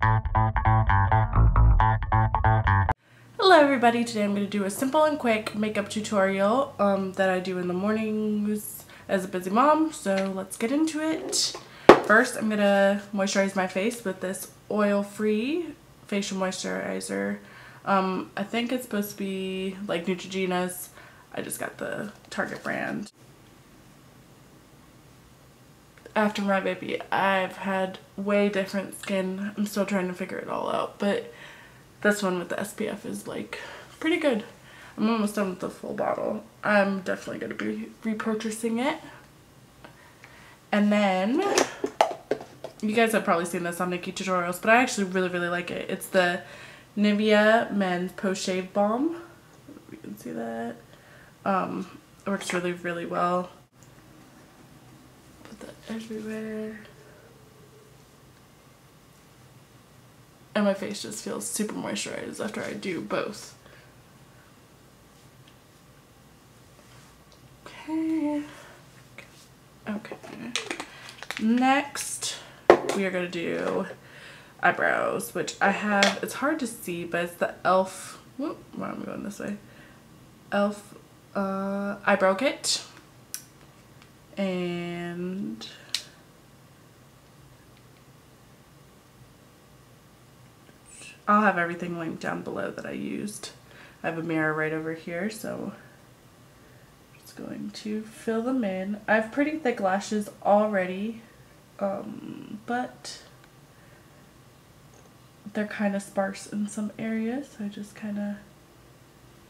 Hello everybody, today I'm going to do a simple and quick makeup tutorial um, that I do in the mornings as a busy mom, so let's get into it. First I'm going to moisturize my face with this oil-free facial moisturizer. Um, I think it's supposed to be like Neutrogena's. I just got the Target brand. After my baby, I've had way different skin. I'm still trying to figure it all out, but this one with the SPF is like pretty good. I'm almost done with the full bottle. I'm definitely going to be repurchasing it. And then, you guys have probably seen this on NikkieTutorials, but I actually really, really like it. It's the Nivea Men's Post Shave Balm. You can see that. Um, it works really, really well. That everywhere. and my face just feels super moisturized after I do both. Okay. Okay. Next, we are going to do eyebrows, which I have, it's hard to see, but it's the e.l.f. Whoop, why am I going this way? e.l.f. Uh, eyebrow kit. And I'll have everything linked down below that I used. I have a mirror right over here, so I'm just going to fill them in. I have pretty thick lashes already, um, but they're kind of sparse in some areas, so I just kind of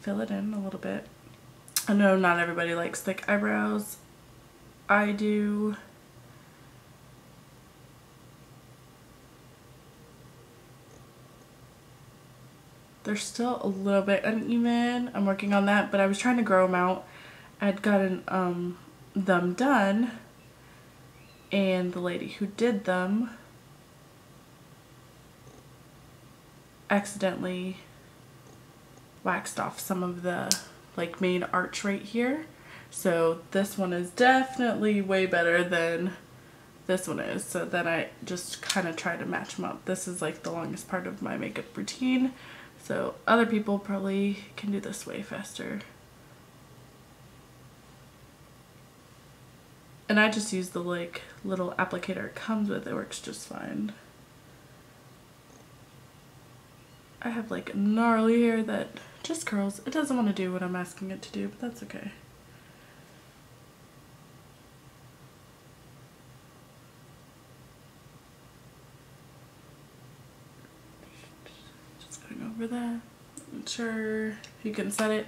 fill it in a little bit. I know not everybody likes thick eyebrows. I do. They're still a little bit uneven. I'm working on that, but I was trying to grow them out. I'd gotten um, them done, and the lady who did them accidentally waxed off some of the like main arch right here. So this one is definitely way better than this one is. So then I just kind of try to match them up. This is like the longest part of my makeup routine. So other people probably can do this way faster. And I just use the like little applicator it comes with. It works just fine. I have like gnarly hair that just curls. It doesn't want to do what I'm asking it to do, but that's okay. Over that. Not sure if you can set it.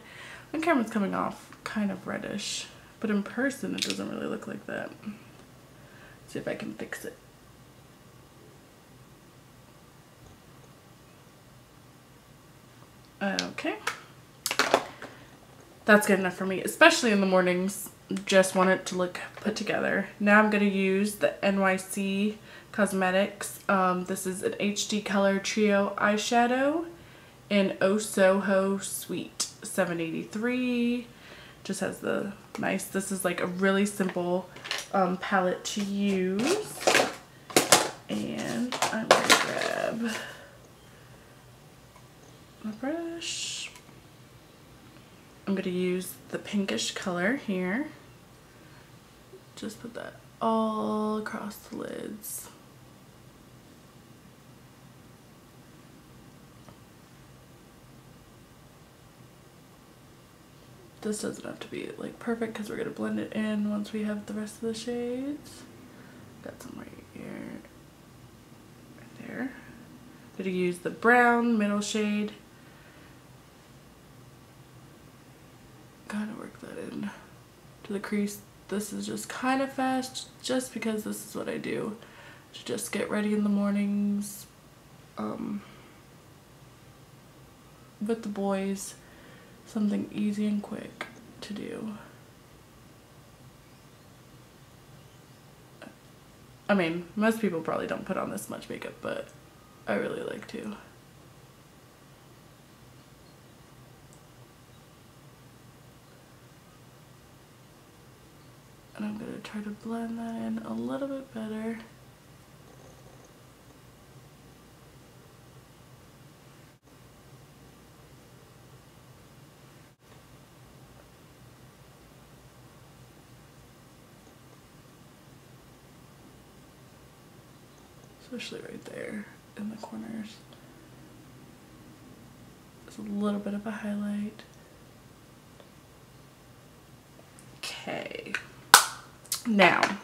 My camera's coming off kind of reddish, but in person it doesn't really look like that. Let's see if I can fix it. Okay. That's good enough for me, especially in the mornings. Just want it to look put together. Now I'm going to use the NYC Cosmetics. Um, this is an HD Color Trio eyeshadow in Oh Soho Sweet 783. Just has the nice, this is like a really simple um, palette to use. And I'm going to grab my brush. I'm going to use the pinkish color here. Just put that all across the lids. This doesn't have to be like perfect because we're going to blend it in once we have the rest of the shades. Got some right here, right there. I'm going to use the brown middle shade. Of work that in to the crease. This is just kind of fast just because this is what I do to just get ready in the mornings um, with the boys something easy and quick to do. I mean, most people probably don't put on this much makeup, but I really like to. And I'm going to try to blend that in a little bit better. Especially right there in the corners. It's a little bit of a highlight. Okay. Now,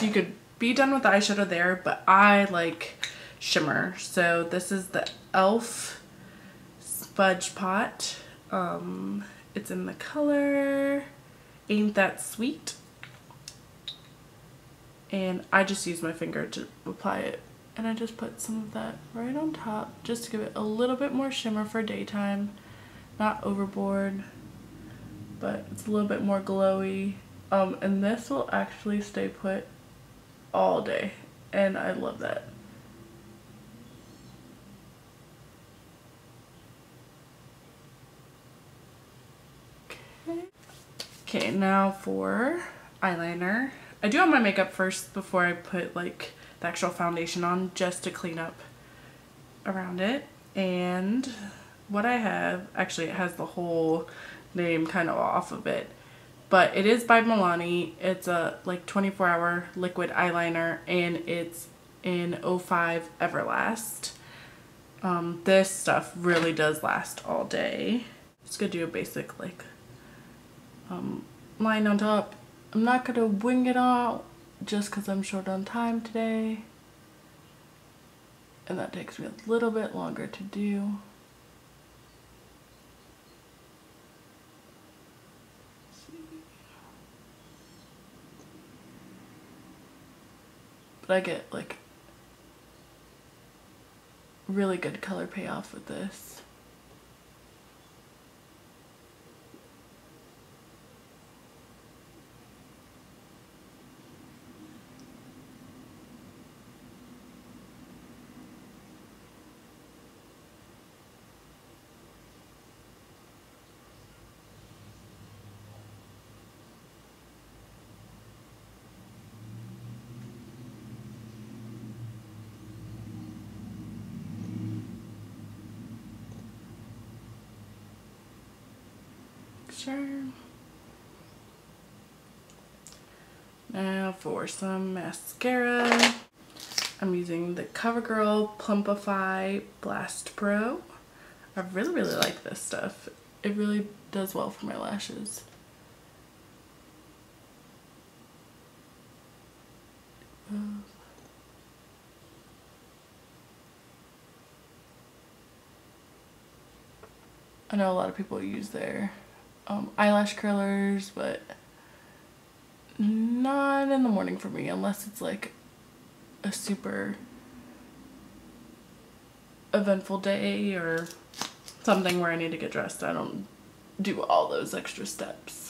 you could be done with the eyeshadow there, but I like shimmer. So this is the e.l.f. Smudge Pot. Um, it's in the color Ain't That Sweet. And I just use my finger to apply it. And I just put some of that right on top just to give it a little bit more shimmer for daytime. Not overboard, but it's a little bit more glowy. Um, and this will actually stay put all day. And I love that. Okay, okay now for eyeliner. I do have my makeup first before I put like the actual foundation on just to clean up around it. And what I have, actually it has the whole name kind of off of it. But it is by Milani. It's a like 24 hour liquid eyeliner and it's in 05 Everlast. Um, this stuff really does last all day. Just gonna do a basic like um, line on top. I'm not to wing it out just because I'm short on time today. And that takes me a little bit longer to do. But I get like really good color payoff with this. Now for some mascara. I'm using the CoverGirl Plumpify Blast Pro. I really, really like this stuff. It really does well for my lashes. I know a lot of people use their um, eyelash curlers, but not in the morning for me unless it's like a super eventful day or something where I need to get dressed. I don't do all those extra steps.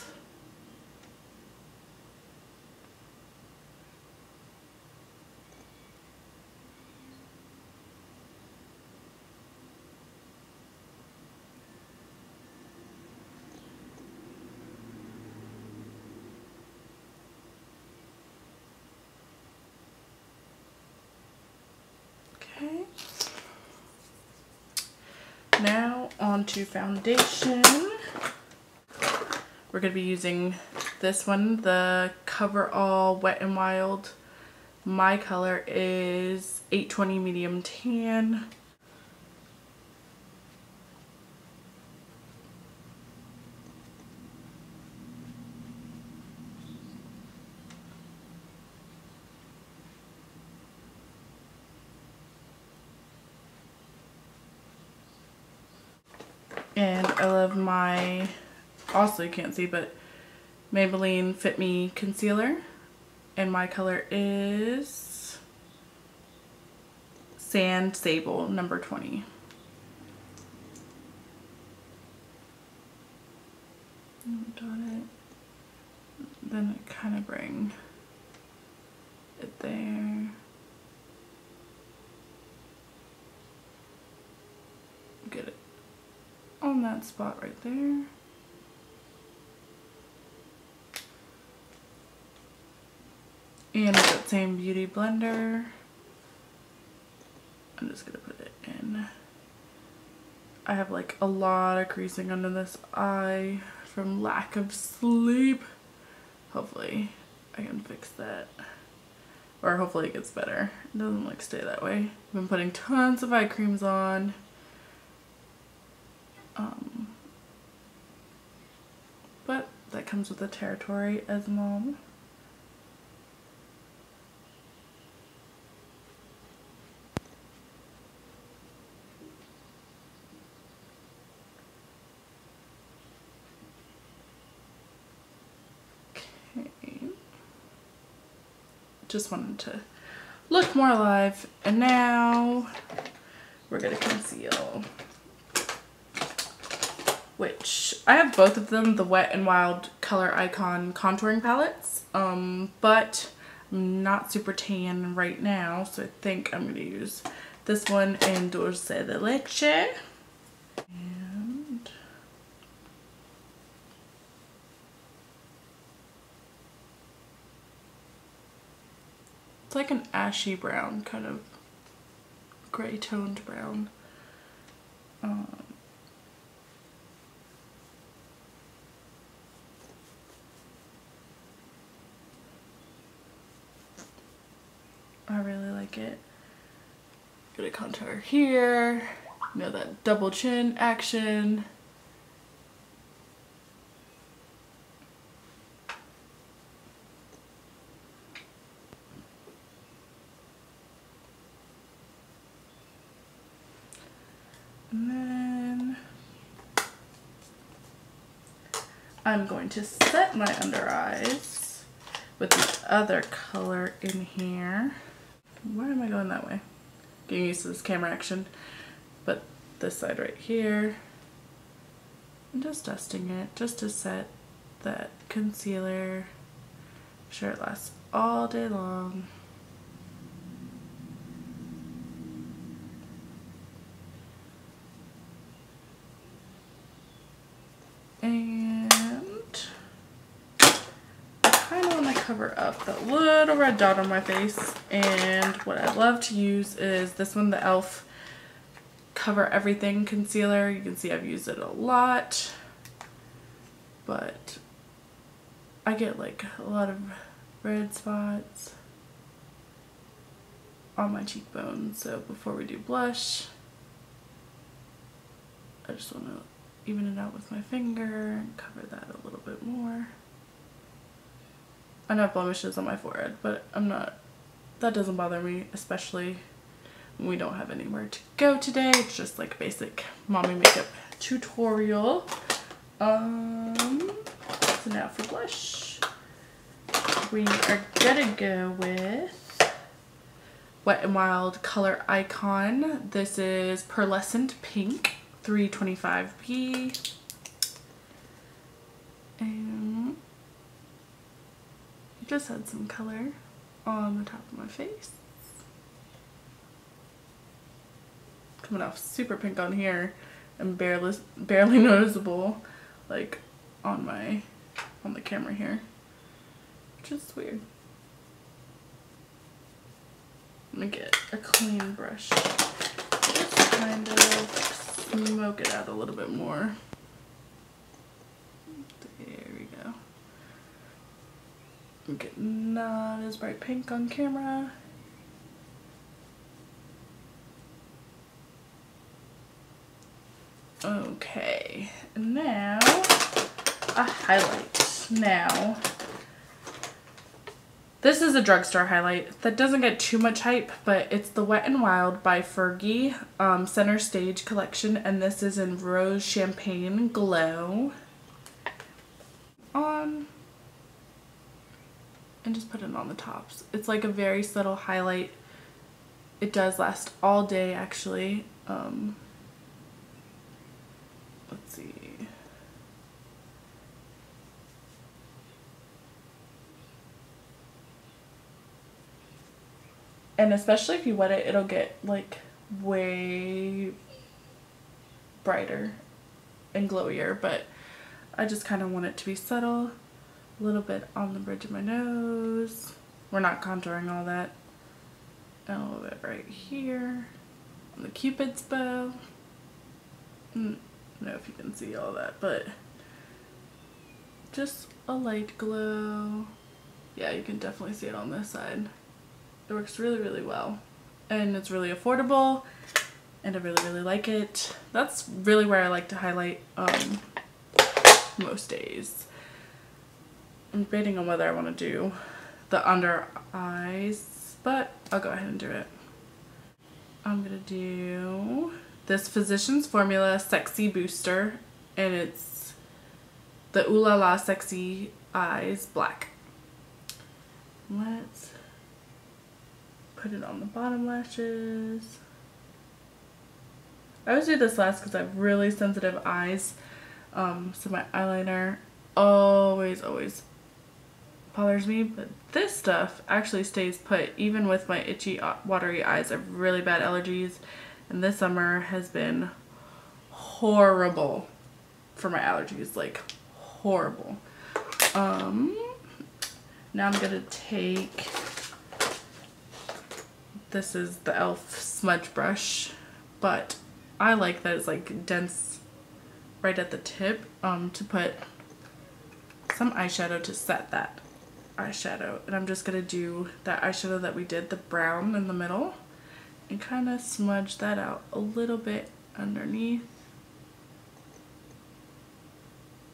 Now on to foundation. We're going to be using this one, the Coverall Wet n Wild. My color is 820 Medium Tan. And I love my, also you can't see, but Maybelline Fit Me Concealer. And my color is Sand Sable number 20. Then I kind of bring it there. Get it on that spot right there. And with that same Beauty Blender. I'm just to put it in. I have like a lot of creasing under this eye from lack of sleep. Hopefully I can fix that. Or hopefully it gets better. It doesn't like stay that way. I've been putting tons of eye creams on. Um, but that comes with the territory as a mom. just wanted to look more alive. And now we're to conceal. Which, I have both of them, the Wet and Wild Color Icon contouring palettes. Um, but I'm not super tan right now, so I think I'm going to use this one in Dulce de Leche. It's like an ashy brown, kind of gray toned brown. Um, I really like it. Get a contour here. You know that double chin action. And Then I'm going to set my under eyes with the other color in here. Why am I going that way? Getting used to this camera action. But this side right here. I'm just dusting it just to set that concealer. Sure it lasts all day long. Cover up that little red dot on my face. And what I love to use is this one, the e.l.f. Cover Everything Concealer. You can see I've used it a lot. But I get like a lot of red spots on my cheekbones. So before we do blush, I just want to even it out with my finger and cover that a little bit more. I have blemishes on my forehead, but I'm not, that doesn't bother me, especially when we don't have anywhere to go today. It's just like basic mommy makeup tutorial. Um, so now for blush, we are gonna go with Wet n Wild Color Icon. This is Pearlescent Pink 325p. And just add some color on the top of my face. Coming off super pink on here and barely, barely noticeable like on my, on the camera here. Which is weird. Let me get a clean brush. Just kind of smoke it out a little bit more. Okay, not as bright pink on camera. Okay, now a highlight. Now, this is a drugstore highlight that doesn't get too much hype, but it's the Wet n Wild by Fergie um, Center Stage collection, and this is in Rose Champagne Glow. On and just put it on the tops. It's like a very subtle highlight. It does last all day actually. Um, let's see. And especially if you wet it, it'll get like way brighter and glowier, but I just kind of want it to be subtle a little bit on the bridge of my nose. We're not contouring all that. And a little bit right here on the cupid's bow. Mm, I don't know if you can see all that, but just a light glow. Yeah, you can definitely see it on this side. It works really, really well. And it's really affordable and I really, really like it. That's really where I like to highlight um, most days. I'm debating on whether I want to do the under eyes, but I'll go ahead and do it. I'm going to do this Physicians Formula Sexy Booster, and it's the Ooh La La Sexy Eyes Black. Let's put it on the bottom lashes. I always do this last because I have really sensitive eyes. Um, so my eyeliner always, always bothers me. But this stuff actually stays put even with my itchy, uh, watery eyes. I have really bad allergies. And this summer has been horrible for my allergies. Like, horrible. Um, now I'm to take, this is the e.l.f. smudge brush. But I like that it's like dense right at the tip um, to put some eyeshadow to set that eyeshadow. And I'm just going to do that eyeshadow that we did, the brown in the middle, and kind of smudge that out a little bit underneath.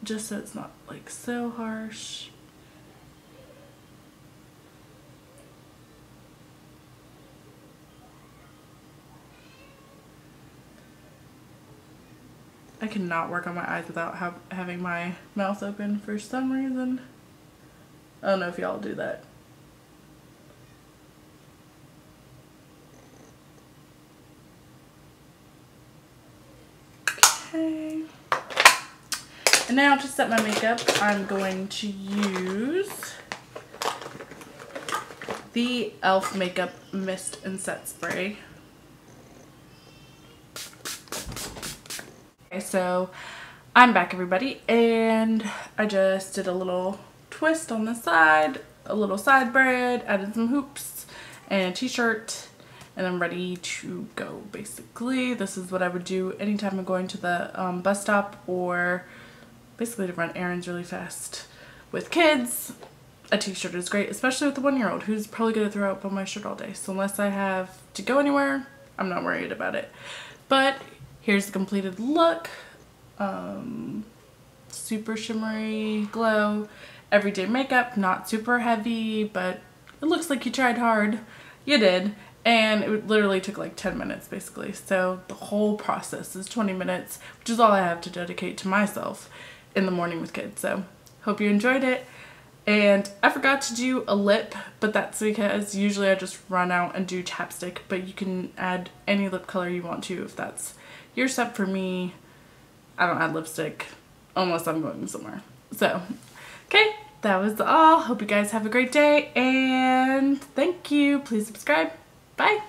Just so it's not like so harsh. I cannot work on my eyes without ha having my mouth open for some reason. I don't know if y'all do that. Okay. And now to set my makeup, I'm going to use the e.l.f. Makeup Mist and Set Spray. Okay, so I'm back everybody and I just did a little twist on the side, a little side braid, added some hoops and a t-shirt and I'm ready to go basically. This is what I would do anytime I'm going to the um, bus stop or basically to run errands really fast. With kids, a t-shirt is great, especially with the one-year-old who's probably going to throw up on my shirt all day. So unless I have to go anywhere, I'm not worried about it. But Here's the completed look. Um, super shimmery glow. Everyday makeup, not super heavy, but it looks like you tried hard. You did. And it literally took like 10 minutes basically. So the whole process is 20 minutes, which is all I have to dedicate to myself in the morning with kids. So hope you enjoyed it. And I forgot to do a lip, but that's because usually I just run out and do chapstick, but you can add any lip color you want to if that's your step for me, I don't add lipstick unless I'm going somewhere. So, okay, that was all. Hope you guys have a great day and thank you. Please subscribe. Bye.